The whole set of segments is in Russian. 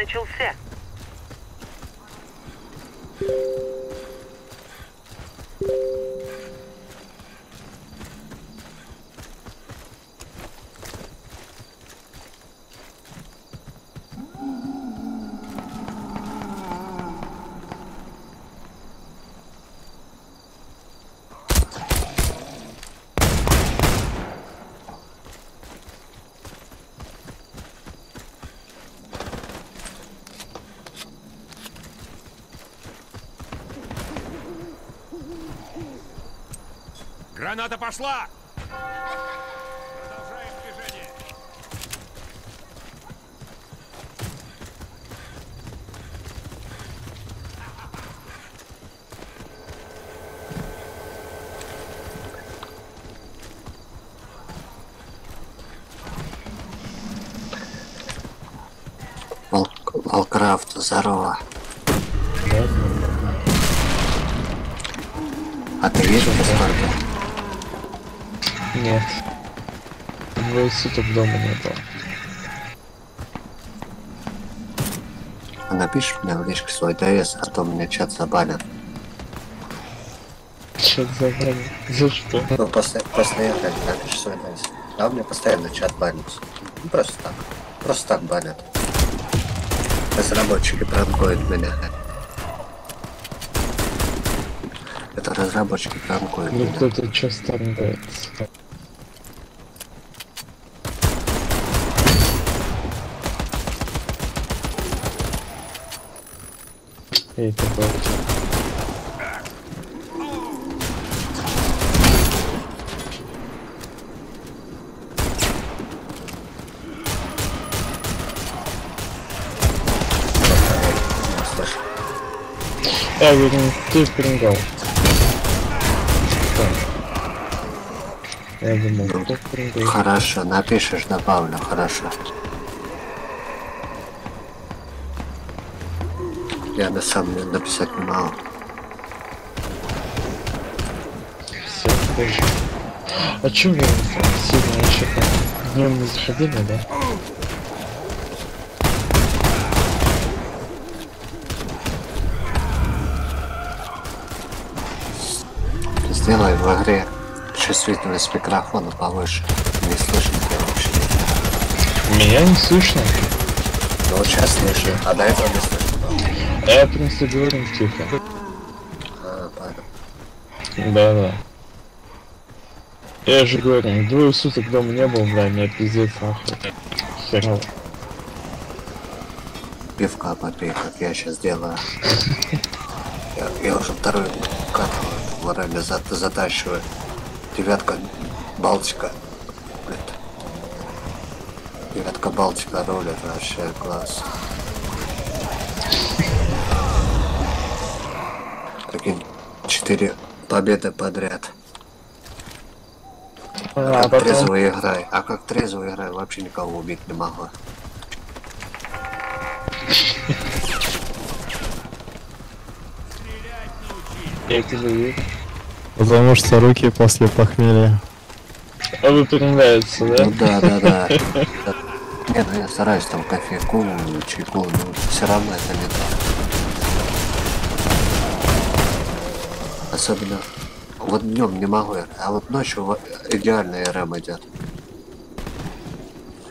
начался. Граната пошла! Продолжаем движение. Волкрафт, здорово. А ты видел Дискорде? Нет. Двое суток дома не было. А Напишешь мне в личке свой ДС, а то мне чат забанят. Чё забрали? За что? Ну, после, игры напишешь свой ДС. А у меня постоянно чат банится. Ну, просто так. Просто так банят. Разработчики пранкуют меня. Это разработчики пранкуют Ну кто-то часто нравится. Эй, ты Я говорю, ты прингал. Я думал, кто прингал? Хорошо, напишешь, добавлю, хорошо. Я на самом деле написать не могу. Все, подожди. А чё мне сильно еще днем не заходили, да? Сделай в игре чувствительность микрофона повыше. Не слышно тебя вообще. Меня не слышно. Но вот сейчас слышу, а до этого не слышно было. А я, принципе, говорю тихо. А, понял. Да-да. Я же говорю, двое суток дома не был, бля, меня пиздец нахуй. Херово. Пивка попей, как я сейчас делаю. Я, я уже второй кат в за, затащиваю. Девятка Балтика. Блин. Девятка Балтика рулит вообще класс. Прикинь, четыре победы подряд. А, как потом... трезво играй. А как трезво играй, вообще никого убить не могу. Я тебя вижу. Потому что руки после похмелья. А выпрямляются, да? Ну да, да, да. Не, ну я стараюсь там кофейку, чайку, но все равно это не то. Особенно вот днем не могу, а вот ночью идеальный РМ идет.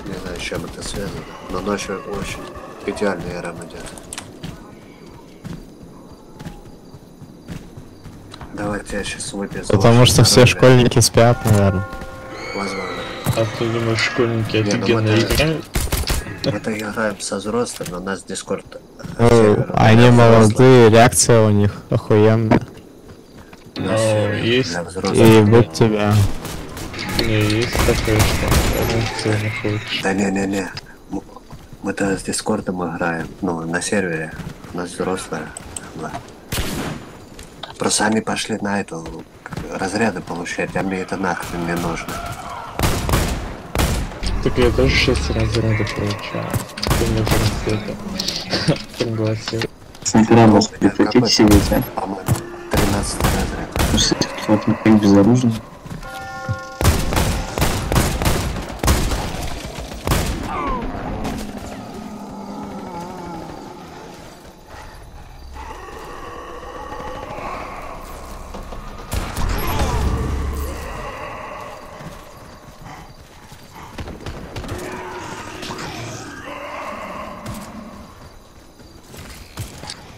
Не знаю, с чем это связано, но ночью очень идеальный РМ идет. Давайте я сейчас выпью. за Потому что все школьники спят, наверное. Возможно. А ты думаешь, школьники Не, ну офигенно это- играют? Это играем со взрослыми, у нас Дискорд. Ну, они молодые, реакция у них охуенная. Ну, есть. И будь тебя. Не, есть такое, что один цены хочешь. Да не-не-не. Мы-то с Дискордом играем, ну, на сервере. У нас взрослые. Просто они пошли на эту разряды получать, а мне это нахрен не нужно. Так я тоже 6 разряда получаю. Ты меня просто это пригласил. Снайпера Ну, вас я хотите какой-то, сидеть, а? По-моему, 13 разряд. Слушайте, вот напрямик безоружен.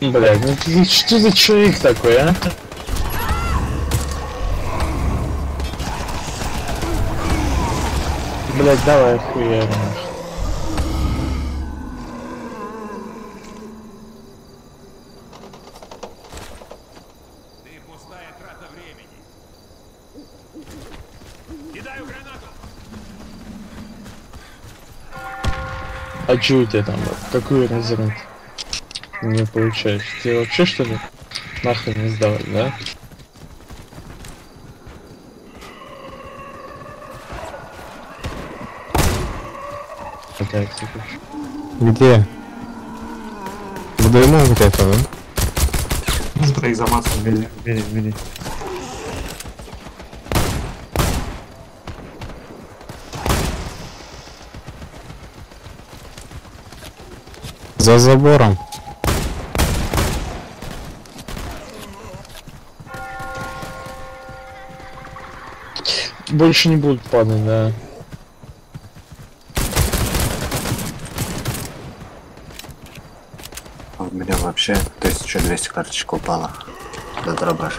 Блядь, ну ты что за человек такой, а? Блядь, давай хуя. Ты пустая трата времени. Кидаю гранату. А чё у тебя там? вот? Какой разряд? Не получается. Тебе вообще что ли нахрен не сдавать, да? Где? Буду ему вот это, да? Троих за массу бери, бери, бери. За забором. Больше не будут падать, да. А У меня вообще 1200 карточек упала на дробаш.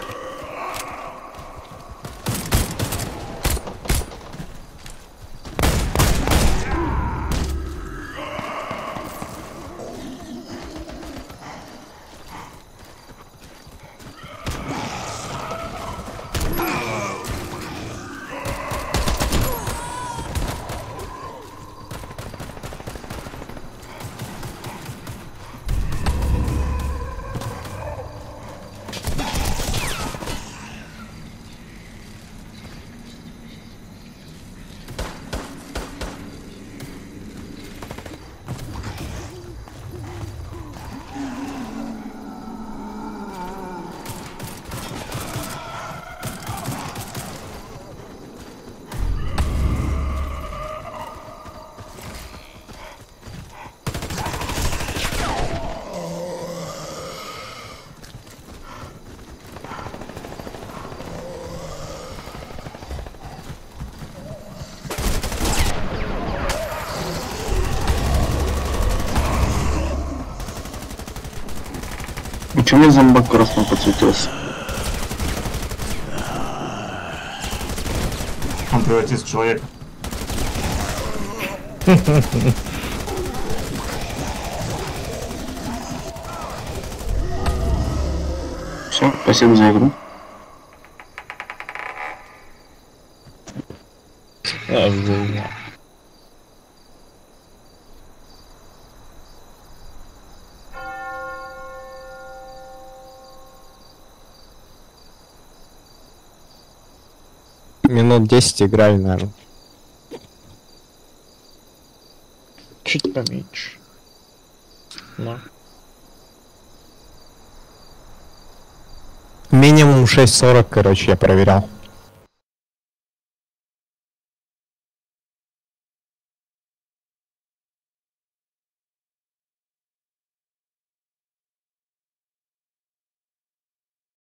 Почему зомбак красным подсветился? Он превратится в человека. Все, спасибо за игру. А, Минут 10 играли, наверное. Чуть поменьше. Ну. Минимум 6.40, короче, я проверял.